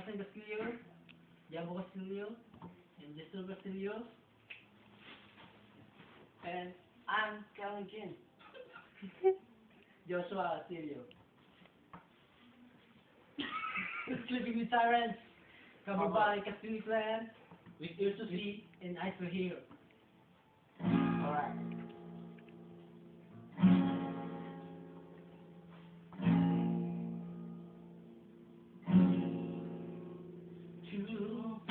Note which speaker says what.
Speaker 1: Jonathan Castillo, Diego Castillo, and Justin Castillo, and I'm Kevin Jin. Joshua Castillo. Sleeping with Tyrants, covered by Castillo Clan, with ear to see and eyes to hear.
Speaker 2: Alright.
Speaker 1: you.